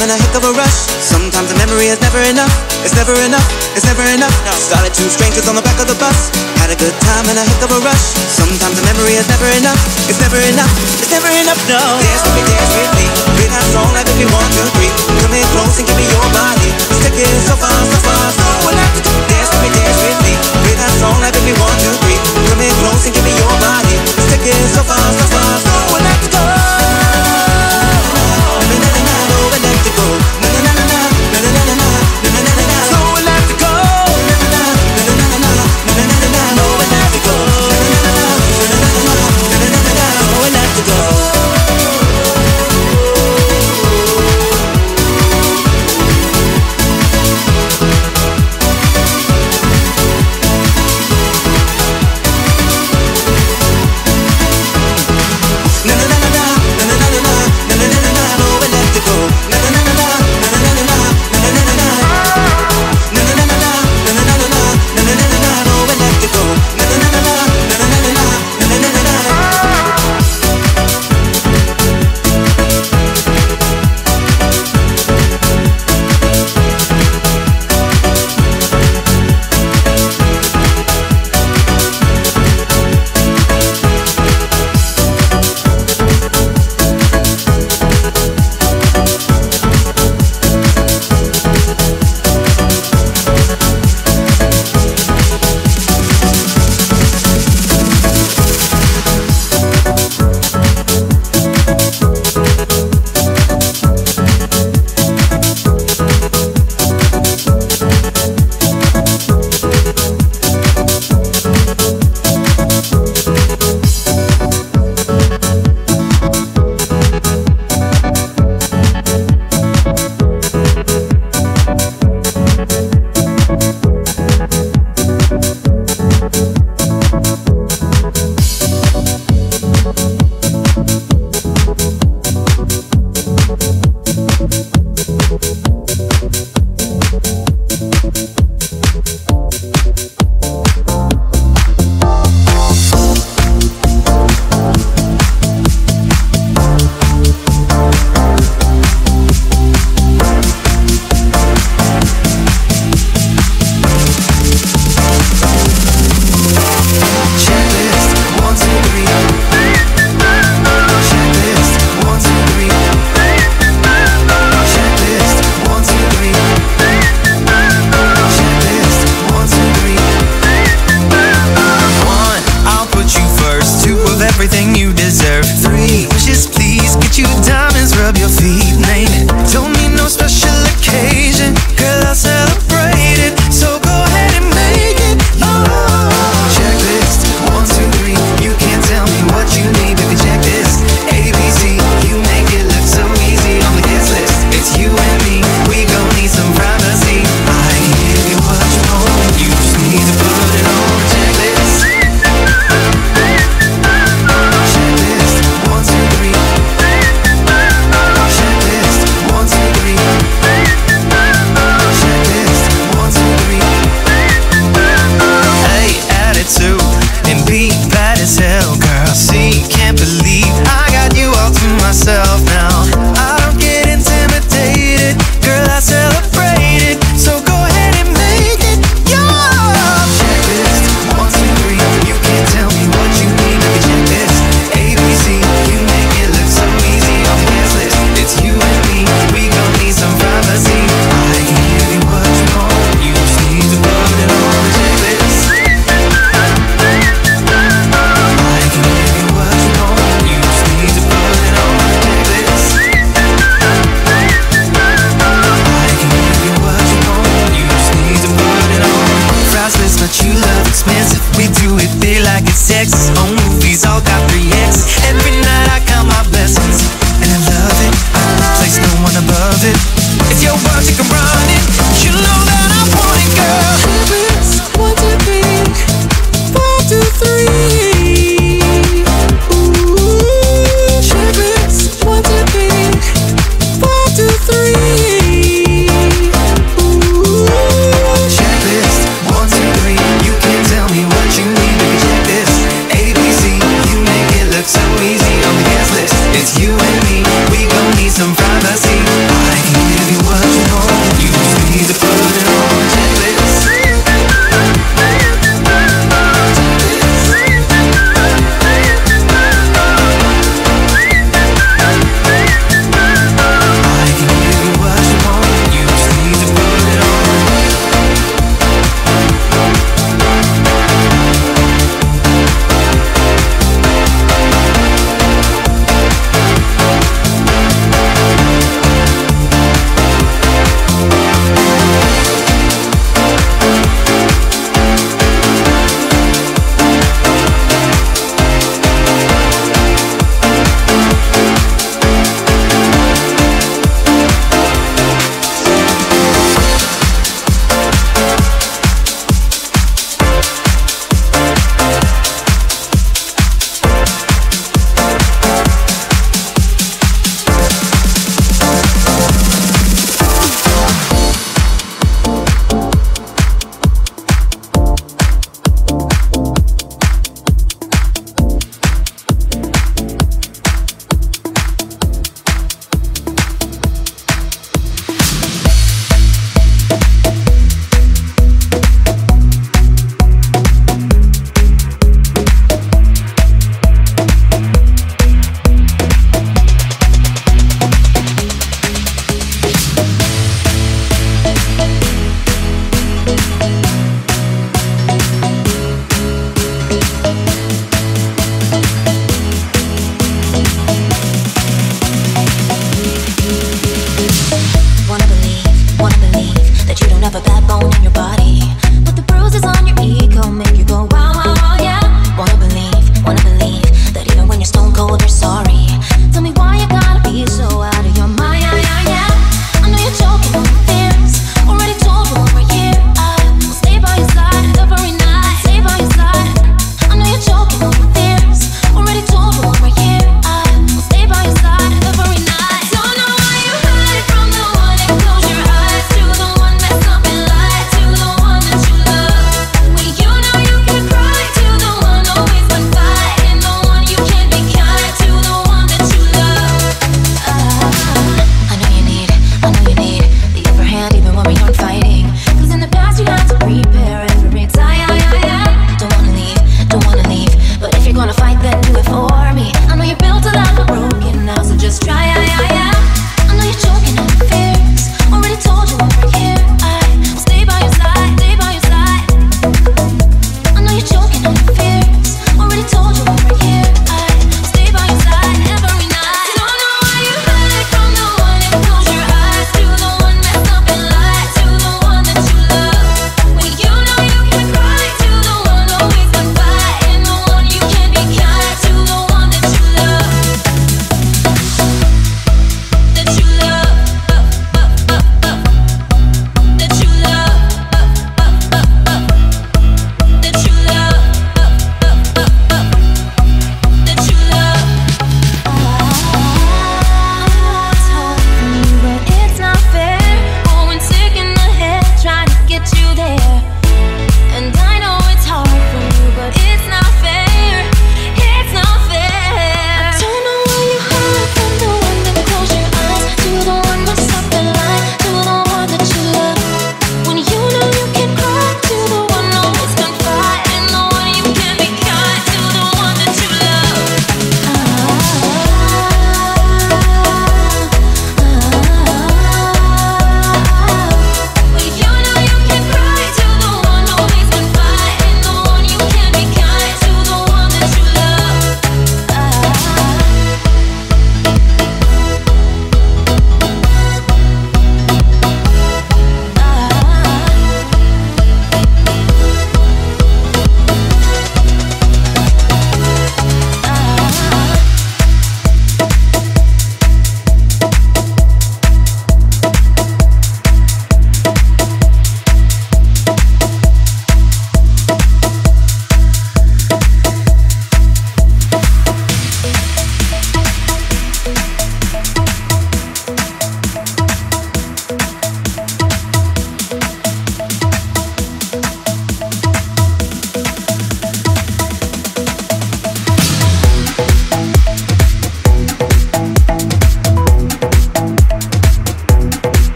I'm in a heck of a rush. Sometimes a memory is never enough. It's never enough. It's never enough. No. Started two strangers on the back of the bus. Had a good time in a heck of a rush. Sometimes a memory is never enough. It's never enough. It's never enough. No. Dance with me, dance with me. Get out strong like if you want to breathe. Come in close and give me your body. Stick it so far, so far, so when I dance with me, dance with me. Get out strong like if you want to breathe. Come in close and give me your body. Stick it so far, so far, so when I go.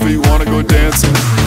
If you wanna go dancing.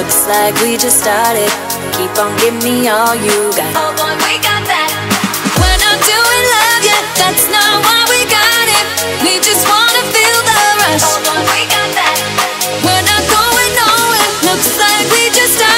Looks like we just started. Keep on giving me all you got. Oh boy, we got that. We're not doing love yet. That's not why we got it. We just wanna feel the rush. Oh boy, we got that. We're not going nowhere. Looks like we just started.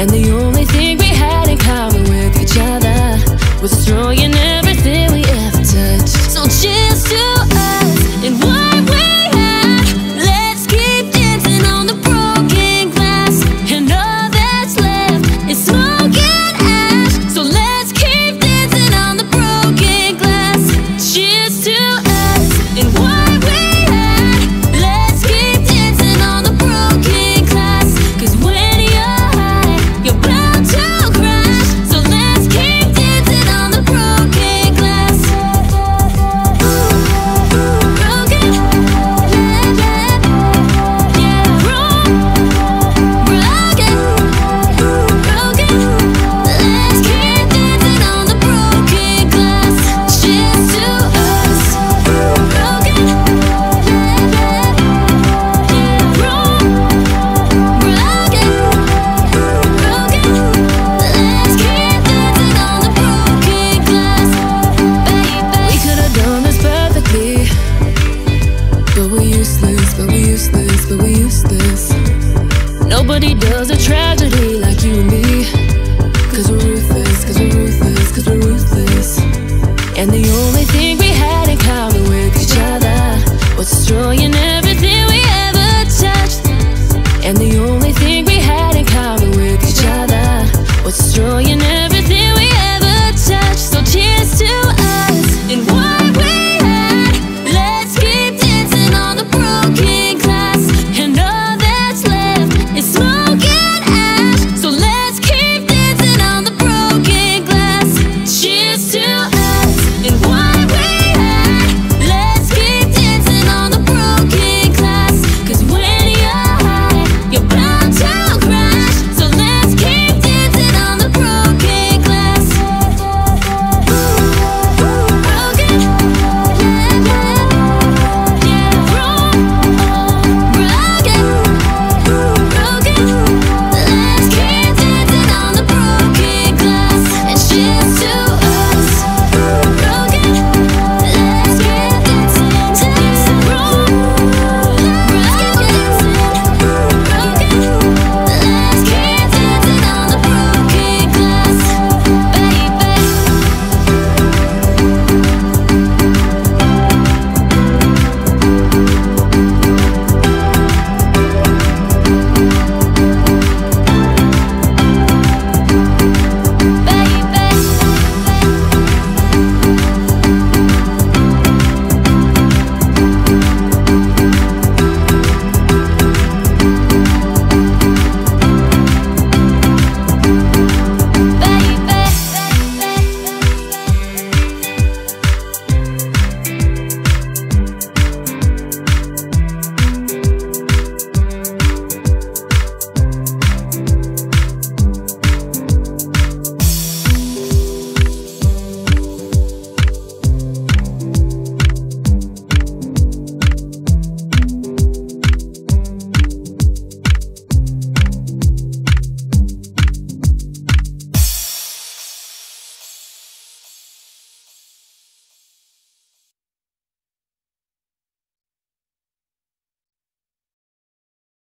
And the only thing we had in common with each other was a strong